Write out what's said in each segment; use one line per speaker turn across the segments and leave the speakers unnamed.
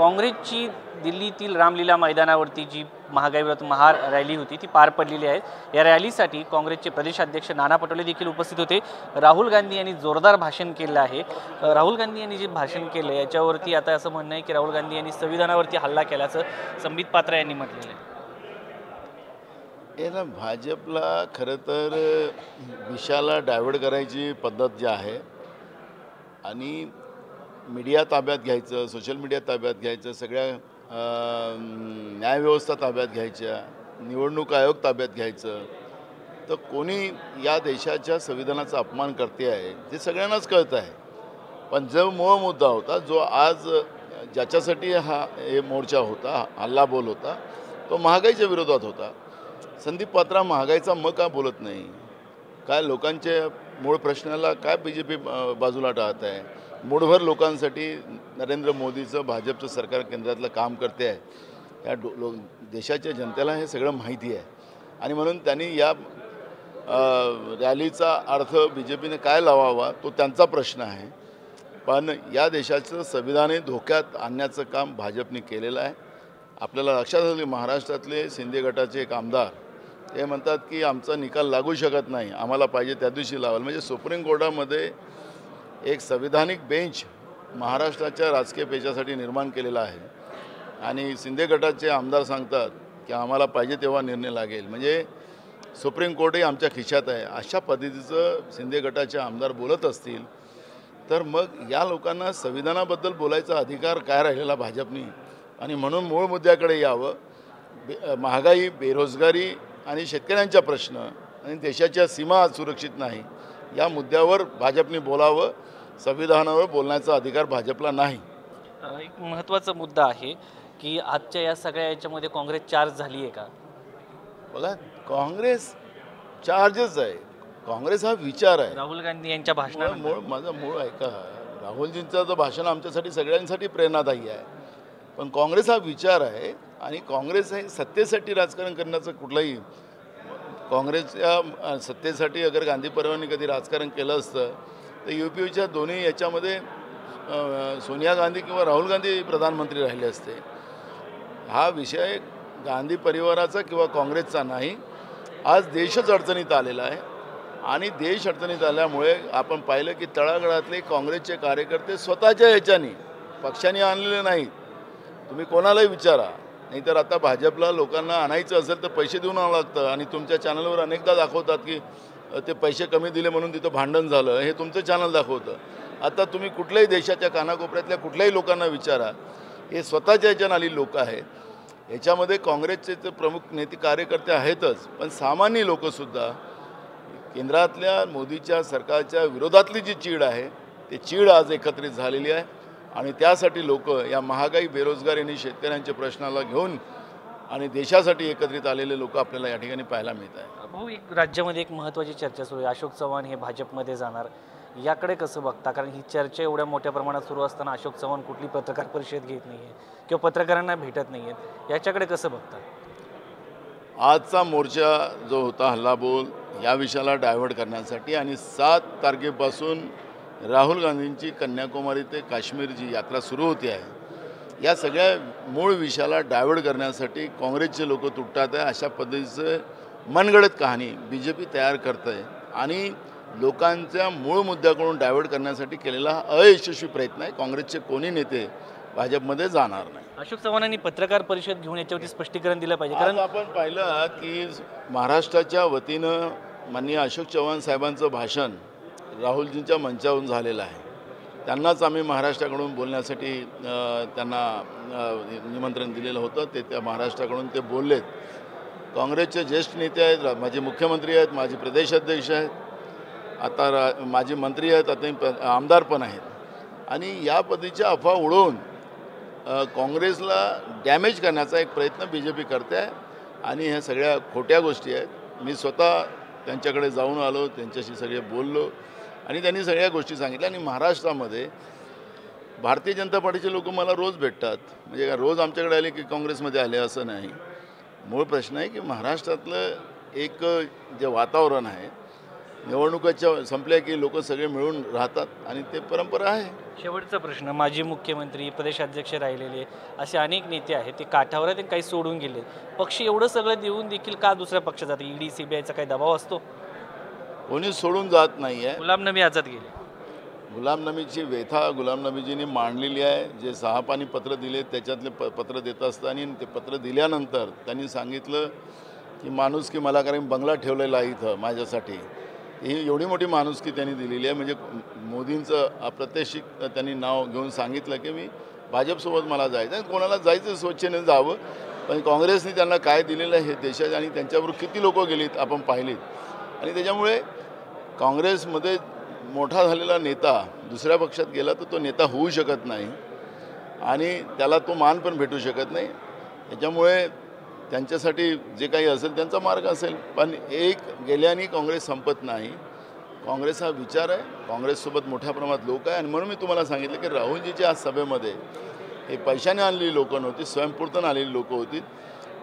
काँग्रेसची दिल्लीतील रामलीला मैदानावरती जी महागाई विरोधात महार रॅली होती ती पार पडलेली आहे. या रॅलीसाठी काँग्रेसचे प्रदेशाध्यक्ष नाना पटोले देखील उपस्थित होते. राहुल गांधी यांनी जोरदार भाषण केलं आहे. राहुल गांधी यांनी जे भाषण केलं याच्यावरती आता असं म्हणणं आहे की राहुल गांधी यांनी संविधानावरती हल्ला केल्याचं संबित पात्रा यांनी म्हटलेलं आहे.
ना भाजपला खरं तर विषयाला डायव्हर्ट करायची पद्धत जी आहे आणि मीडिया ताब्यात घ्यायचं सोशल मीडिया ताब्यात घ्यायचं सगळ्या न्यायव्यवस्था ताब्यात घ्यायच्या निवडणूक आयोग ताब्यात घ्यायचं. तर कोणी या देशाच्या संविधानाचा अपमान करते आहे ते सगळ्यांनाच कळतं आहे. पण जो मूळ मुद्दा होता जो आज ज्याच्यासाठी हा हे मोर्चा होता हल्ला बोल होता तो महागाईच्या विरोधात होता. संदीप पात्रा महागाईचा मग का बोलत नाही? काय लोकांच्या मूळ प्रश्नाला काय बी जे पी बाजूला टाळत आहे? मूठभर लोकांसाठी नरेंद्र मोदीचं भाजपचं सरकार केंद्रातलं काम करते आहे. या डो लो देशाच्या जनतेला हे सगळं माहिती आहे. आणि म्हणून त्यांनी या रॅलीचा अर्थ बी जे पीने काय लावावा तो त्यांचा प्रश्न आहे. पण या देशाचं संविधानही धोक्यात आणण्याचं काम भाजपने केलेलं आहे. आपल्याला लक्षात आलं की महाराष्ट्रातले शिंदे गटाचे एक आमदार ते म्हणतात की आमचा निकाल लागू शकत नाही आम्हाला पाहिजे त्या दिवशी लावाल म्हणजे सुप्रीम कोर्टामध्ये एक संविधानिक बेंच महाराष्ट्राच्या राजकीय पेशासाठी निर्माण केलेला आहे. आणि शिंदे गटाचे आमदार सांगतात की आम्हाला पाहिजे तेव्हा निर्णय लागेल. म्हणजे सुप्रीम कोर्टही आमच्या खिशात आहे. अशा पद्धतीचं शिंदे गटाचे आमदार बोलत असतील तर मग या लोकांना संविधानाबद्दल बोलायचा अधिकार काय राहिलेला भाजपनी? आणि म्हणून मूळ मुद्द्याकडे यावं. बे महागाई बेरोजगारी आणि शेतकऱ्यांचा प्रश्न आणि देशाच्या सीमा सुरक्षित नाही. या मुद्द्यावर भाजपने बोलावं संविधानावर बोलण्याचा अधिकार भाजपला नाही.
एक महत्त्वाचा मुद्दा आहे की आजच्या या सगळ्या याच्यामध्ये काँग्रेस चार्ज झाली आहे का?
बघा काँग्रेस चार्जच आहे. काँग्रेस हा विचार आहे.
राहुल गांधी यांच्या भाषणानंतर.
मूळ माझं मूळ ऐका राहुलजींचं तर भाषण आमच्यासाठी सगळ्यांसाठी प्रेरणादायी आहे. पण काँग्रेस हा विचार आहे आणि काँग्रेस हे सत्तेसाठी राजकारण करण्याचं कुठलंही काँग्रेसच्या सत्तेसाठी अगर गांधी परिवाराने कधी राजकारण केलं असतं तर यू पी यूच्या दोन्ही याच्यामध्ये सोनिया गांधी किंवा राहुल गांधी प्रधानमंत्री राहिले असते. हा विषय गांधी परिवाराचा किंवा काँग्रेसचा नाही. आज देशच अडचणीत आलेला आहे आणि देश अडचणीत आल्यामुळे आपण पाहिलं की तळागाळातले काँग्रेसचे कार्यकर्ते स्वतःच्या ह्याच्याने पक्षाने आणलेले नाहीत. तुम्ही कोणालाही विचारा. नाहीतर आता भाजपला लोकांना आणायचं असेल तर पैसे देऊन आणावं लागतं. आणि तुमच्या चॅनलवर अनेकदा दाखवतात की ते पैसे कमी दिले म्हणून तिथं भांडण झालं. हे तुमचं चॅनल दाखवतं. आता तुम्ही कुठल्याही देशाच्या कानाकोपऱ्यातल्या कुठल्याही लोकांना विचारा. हे स्वतःच्या ह्याच्यानं आली लोक आहेत. याच्यामध्ये काँग्रेसचे तर प्रमुख नेते कार्यकर्ते आहेतच. पण सामान्य लोकंसुद्धा केंद्रातल्या मोदीच्या सरकारच्या विरोधातली जी चीड आहे ती चीड आज एकत्रित झालेली आहे. आणि त्यासाठी लोक या महागाई बेरोजगारी आणि शेतकऱ्यांच्या प्रश्नाला घेऊन आणि देशासाठी एकत्रित आलेले लोक आपल्याला या ठिकाणी पाहायला मिळत आहे
भाऊ एक राज्यामध्ये एक महत्त्वाची चर्चा सुरू आहे. अशोक चव्हाण हे भाजपमध्ये जाणार. याकडे कसं बघता? कारण ही चर्चा एवढ्या मोठ्या प्रमाणात सुरू असताना अशोक चव्हाण कुठली पत्रकार परिषद घेत नाही आहे किंवा पत्रकारांना भेटत नाही आहेत याच्याकडे कसं बघता?
आजचा मोर्चा जो होता हल्लाबोल या विषयाला डायव्हर्ट करण्यासाठी आणि सात तारखेपासून राहुल गांधींची कन्याकुमारी ते काश्मीर जी यात्रा सुरू होती आहे या सगळ्या मूळ विषयाला डायव्हर्ट करण्यासाठी काँग्रेसचे लोक तुटतात आहे अशा पद्धतीचं मनगडत कहाणी बी जे पी तयार करत आहे. आणि लोकांच्या मूळ मुद्द्याकडून डायव्हर्ट करण्यासाठी केलेला हा अयशस्वी प्रयत्न आहे. काँग्रेसचे कोणी नेते भाजपमध्ये जाणार नाही.
अशोक चव्हाणांनी पत्रकार परिषद घेऊन याच्यावरती स्पष्टीकरण दिलं पाहिजे. कारण
आपण पाहिलं की महाराष्ट्राच्या वतीनं माननीय अशोक चव्हाण साहेबांचं भाषण राहुलजींच्या मंचावरून झालेला आहे. त्यांनाच आम्ही महाराष्ट्राकडून बोलण्यासाठी त्यांना निमंत्रण दिलेलं होतं. ते त्या महाराष्ट्राकडून ते बोललेत. काँग्रेसचे ज्येष्ठ नेते आहेत माझे मुख्यमंत्री आहेत माझे प्रदेशाध्यक्ष आहेत. आता रा माझे मंत्री आहेत आता आमदार पण आहेत. आणि या पद्धतीच्या अफवा उडवून काँग्रेसला डॅमेज करण्याचा एक प्रयत्न बी जे पी करते आहे. आणि ह्या सगळ्या खोट्या गोष्टी आहेत. मी स्वतः त्यांच्याकडे जाऊन आलो त्यांच्याशी सगळे बोललो. आणि त्यांनी सगळ्या गोष्टी सांगितल्या. आणि महाराष्ट्रामध्ये भारतीय जनता पार्टीचे लोक मला रोज भेटतात. म्हणजे का रोज आमच्याकडे आले की काँग्रेसमध्ये आले असं नाही. मूळ प्रश्न आहे की महाराष्ट्रातलं एक जे वातावरण आहे निवडणुकाच्या संपल्या की लोक सगळे मिळून राहतात आणि ते परंपरा आहे.
शेवटचा प्रश्न माजी मुख्यमंत्री प्रदेशाध्यक्ष राहिलेले असे अनेक नेते आहेत ते काठावर आहेत आणि काही सोडून गेले पक्ष एवढं सगळं देऊन देखील का दुसऱ्या पक्षात जाते ईडी सीबीआयचा काही दबाव असतो?
कोणी सोडून जात नाही आहे
गुलाम नबी आझाद गेले.
गुलाम नबीची व्यथा गुलाम नबीजींनी मांडलेली आहे. जे सहा पाणी पत्र दिले त्याच्यातले प पत्र देत असताना ते पत्र दिल्यानंतर त्यांनी सांगितलं की माणूस की मला कारण बंगला ठेवलेला आहे इथं माझ्यासाठी. ही एवढी मोठी माणुसकी त्यांनी दिलेली आहे. म्हणजे मोदींचं अप्रत्याशित त्यांनी नाव घेऊन सांगितलं की मी भाजपसोबत मला जायचं आहे. कोणाला जायचं स्वच्छेने जावं पण काँग्रेसने त्यांना काय दिलेलं आहे हे देशात आणि त्यांच्याबरोबर किती लोकं गेलीत आपण पाहिलीत. आणि त्याच्यामुळे काँग्रेसमध्ये मोठा झालेला नेता दुसऱ्या पक्षात गेला तर तो नेता होऊ शकत नाही. आणि त्याला तो मान पण भेटू शकत नाही. त्याच्यामुळे त्यांच्यासाठी जे काही असेल त्यांचा मार्ग असेल. पण एक गेल्याने काँग्रेस संपत नाही. काँग्रेस हा विचार आहे. काँग्रेससोबत मोठ्या प्रमाणात लोक आहे. आणि म्हणून मी तुम्हाला सांगितलं की राहुलजीच्या आज सभेमध्ये हे पैशाने आणलेली लोकं नव्हती स्वयंपूर्तन आलेली लोकं होती.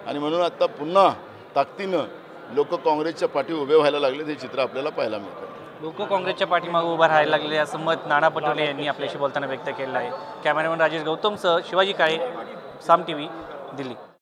आणि म्हणून आत्ता पुन्हा ताकदीनं लोक काँग्रेसच्या पाठी उभे व्हायला लागले हे चित्र आपल्याला पाहायला मिळतं.
लोक काँग्रेसच्या पाठीमागे उभं राहायला लागले असं मत नाना पटोले यांनी आपल्याशी बोलताना व्यक्त केलं आहे. कॅमेरामॅन राजेश गौतमसह शिवाजी काळे साम टी व्ही दिल्ली.